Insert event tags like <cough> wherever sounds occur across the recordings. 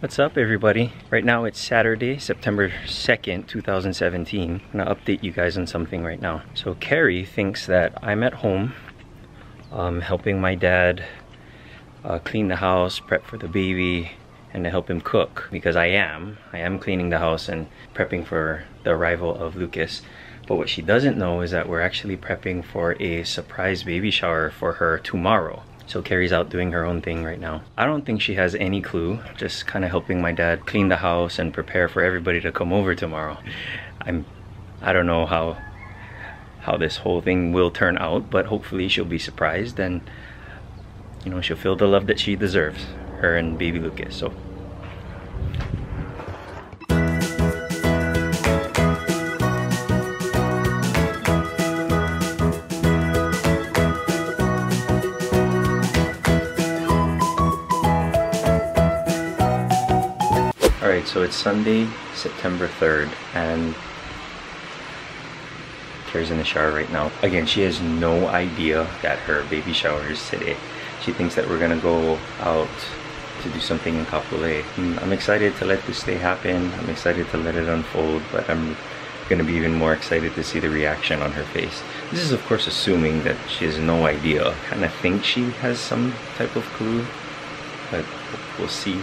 What's up everybody? Right now it's Saturday, September 2nd, 2017. I'm gonna update you guys on something right now. So Carrie thinks that I'm at home um, helping my dad uh, clean the house, prep for the baby, and to help him cook because I am. I am cleaning the house and prepping for the arrival of Lucas. But what she doesn't know is that we're actually prepping for a surprise baby shower for her tomorrow. So Carrie's out doing her own thing right now. I don't think she has any clue, just kind of helping my dad clean the house and prepare for everybody to come over tomorrow. I'm, I don't know how, how this whole thing will turn out, but hopefully she'll be surprised and, you know, she'll feel the love that she deserves, her and baby Lucas, so. So it's Sunday, September 3rd, and Carrie's in the shower right now. Again, she has no idea that her baby shower is today. She thinks that we're gonna go out to do something in Kapolei. Mm, I'm excited to let this day happen. I'm excited to let it unfold, but I'm gonna be even more excited to see the reaction on her face. This is of course assuming that she has no idea. I kinda think she has some type of clue, but we'll see.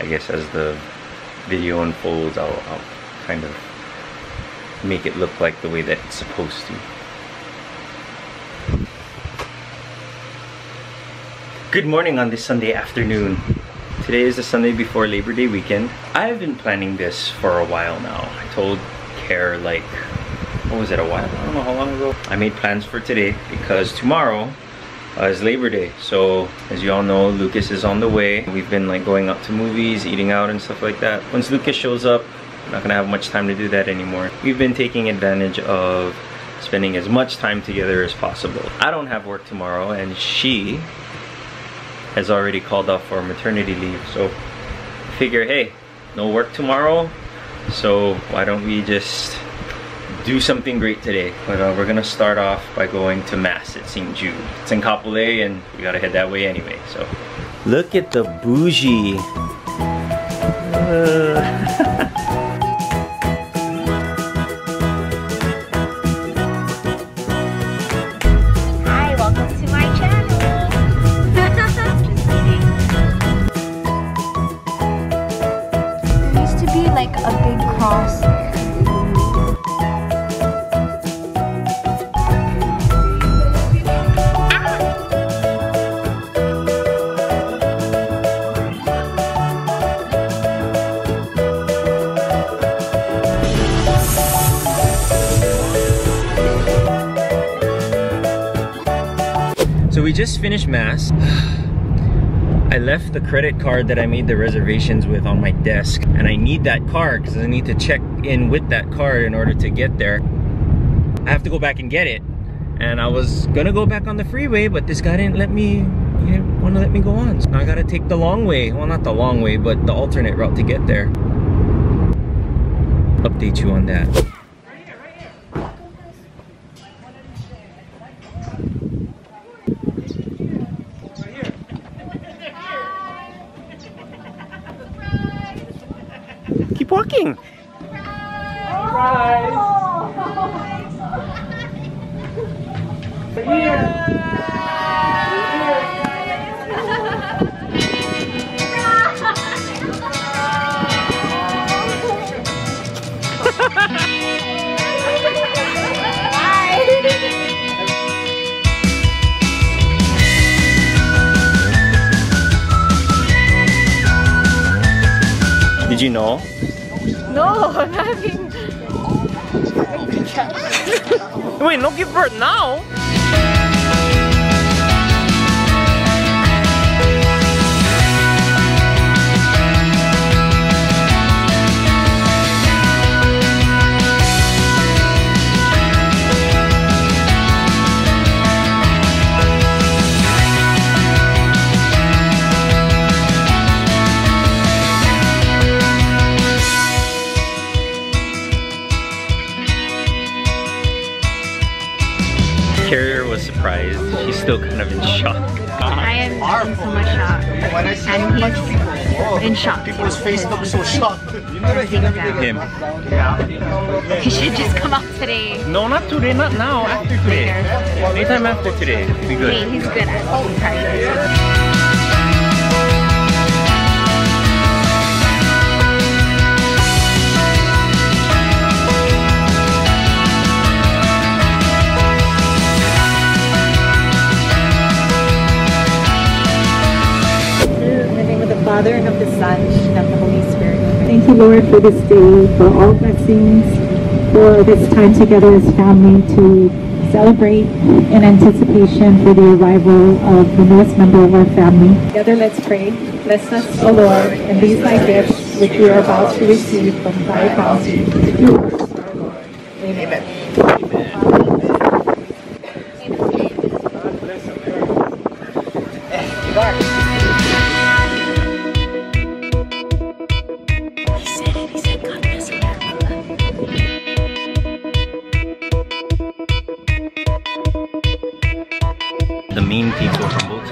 I guess as the video unfolds, I'll, I'll kind of make it look like the way that it's supposed to. Good morning on this Sunday afternoon. Today is the Sunday before Labor Day weekend. I've been planning this for a while now. I told Care like, what was it, a while? I don't know how long ago. I made plans for today because tomorrow uh, is Labor Day. So as you all know, Lucas is on the way. We've been like going out to movies, eating out and stuff like that. Once Lucas shows up, I'm not gonna have much time to do that anymore. We've been taking advantage of spending as much time together as possible. I don't have work tomorrow and she has already called off for maternity leave. So I figure, hey, no work tomorrow. So why don't we just do something great today. But uh, we're gonna start off by going to Mass at St. Jude. It's in Kapolei and we gotta head that way anyway, so. Look at the bougie. Uh. <laughs> just finished Mass. <sighs> I left the credit card that I made the reservations with on my desk and I need that card because I need to check in with that card in order to get there. I have to go back and get it. And I was gonna go back on the freeway, but this guy didn't let me, he didn't wanna let me go on. So I gotta take the long way. Well, not the long way, but the alternate route to get there. Update you on that. Keep walking. Did you know? No, I'm having. Wait, no give birth now. Carrier was surprised. She's still kind of in shock. I am in so much shock. And he's in shock. People's face looks so shocked. Him. He should just come out today. No, not today, not now. After today. Anytime after today. Be Hey, good. he's good at surprises. The Father, and of the Son, and of the Holy Spirit. Thank you, Lord, for this day, for all blessings, for this time together as family to celebrate in anticipation for the arrival of the newest member of our family. Together, let's pray. Bless us, O Lord, and these thy gifts which we are about to receive from thy bounty. Through Christ our Lord. Amen.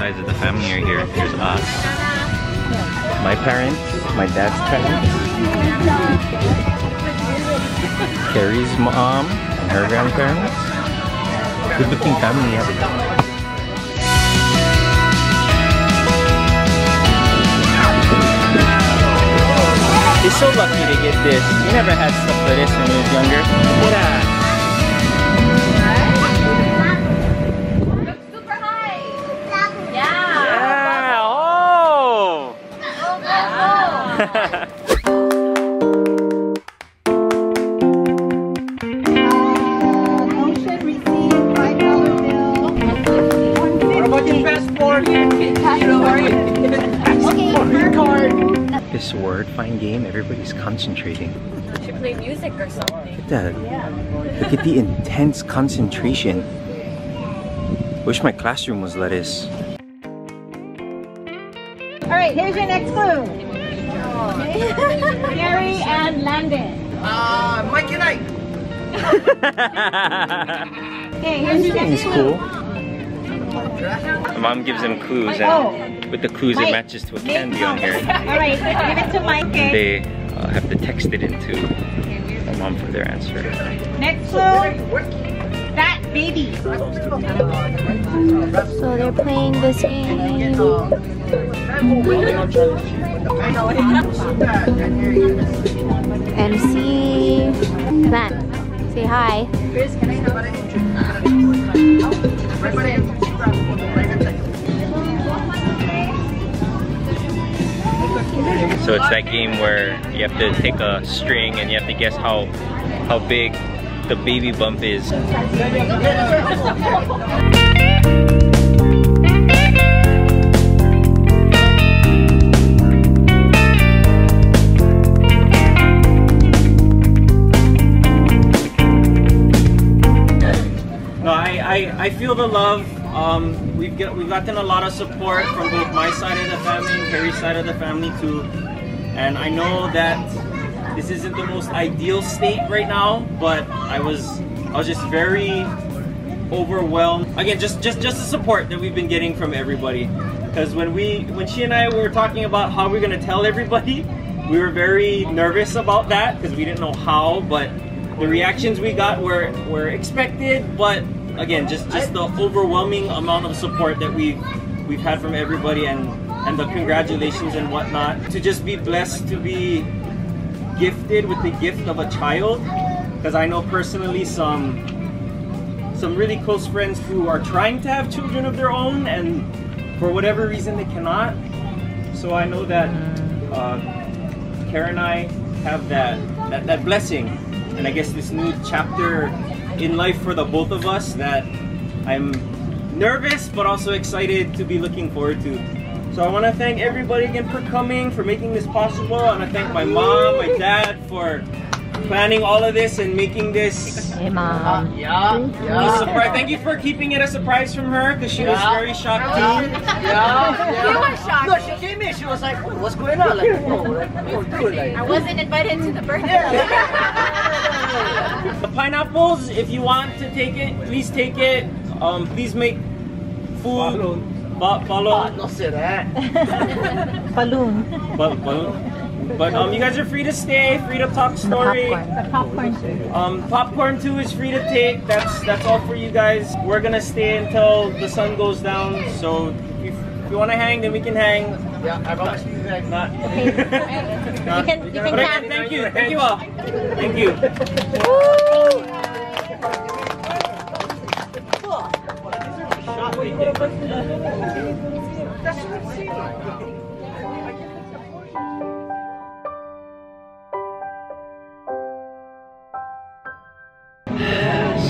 Sides of the family are here. There's us, my parents, my dad's parents, Carrie's mom, and her grandparents. Good looking family, yeah. He's so lucky to get this. He never had stuff like this when he was younger. Look this word find game, everybody's concentrating. Should play music or something. Look at that. Look at the intense concentration. Wish my classroom was lettuce. All right, here's your next clue. Gary and Landon. Uh, Mike and I. Okay, here's your next It's clue. cool. My mom gives them clues, Oh. and with the clues, it matches to a candy on here. All right, give it to Mike. Okay. They uh, have to text it into my mom for their answer. Next clue. Fat baby. So they're playing this game. MC Glenn. Say hi. So it's that game where you have to take a string and you have to guess how how big the baby bump is. I, feel the love. Um, we've get, we've gotten a lot of support from both my side of the family and Carrie's side of the family too. And I know that this isn't the most ideal state right now, but I was I was just very overwhelmed. Again, just just just the support that we've been getting from everybody. Because when we when she and I were talking about how we're gonna tell everybody, we were very nervous about that because we didn't know how, but the reactions we got were were expected, but again, just just the overwhelming amount of support that we've we've had from everybody and and the congratulations and whatnot. To just be blessed to be gifted with the gift of a child, because I know personally some some really close friends who are trying to have children of their own and for whatever reason they cannot. So I know that uh, Kara and I have that, that that blessing, and I guess this new chapter in life for the both of us that I'm nervous but also excited to be looking forward to. So I want to thank everybody again for coming, for making this possible. I want to thank my mom, my dad for planning all of this and making this Hey, mom. a surprise. Thank you for keeping it a surprise from her because she was very shocked too. Yeah, <laughs> You were shocked. No, she came in. She was like, "Wait, "What's going on?" Like, oh, like, oh, what's good? Like, I wasn't invited to the birthday. <laughs> The pineapples, if you want to take it, please take it. Um, please make food Fo- follow. No say that. <laughs> Balloon. But, but, but um, you guys are free to stay, free to talk story. The popcorn too. Um, popcorn too is free to take. That's that's all for you guys. We're gonna stay until the sun goes down. So if, if you wanna hang, then we can hang. Yeah, I promise you Not. You can, you can thank you, thank you all, thank you.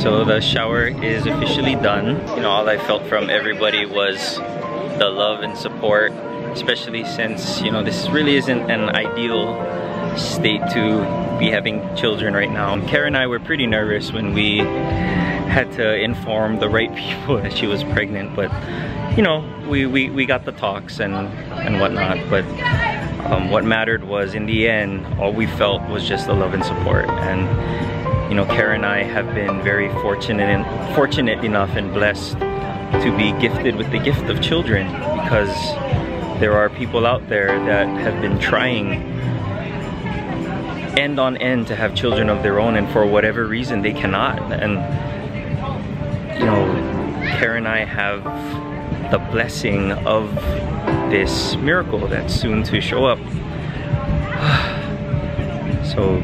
So the shower is officially done. You know, all I felt from everybody was the love and support, especially since, you know, this really isn't an ideal state to be having children right now. Kara and I were pretty nervous when we had to inform the right <laughs> people that she was pregnant, but you know, we, we, we got the talks and, and whatnot, but um, what mattered was in the end, all we felt was just the love and support. And you know, Kara and I have been very fortunate and fortunate enough and blessed to be gifted with the gift of children because there are people out there that have been trying end on end to have children of their own and for whatever reason they cannot. And you know Kara and I have the blessing of this miracle that's soon to show up. <sighs> So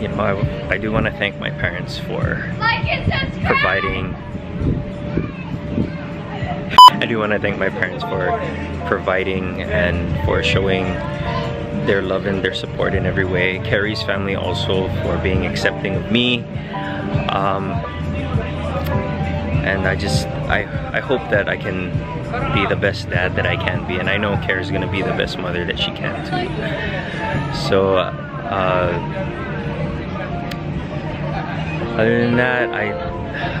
you know I, I do want to thank my parents for providing I do want to thank my parents for providing and for showing their love and their support in every way. Carrie's family also for being accepting of me. Um, and I just, I, I hope that I can be the best dad that I can be. And I know Carrie's gonna be the best mother that she can too. So, uh, other than that, I,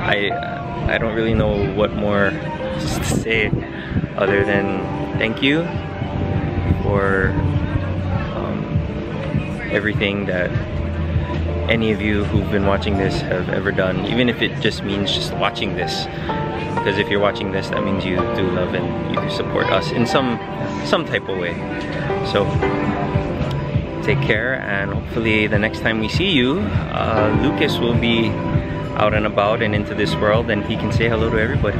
I, I don't really know what more just to say other than thank you for um, everything that any of you who've been watching this have ever done even if it just means just watching this. Because if you're watching this that means you do love and you support us in some some type of way. So take care and hopefully the next time we see you uh, Lucas will be out and about and into this world and he can say hello to everybody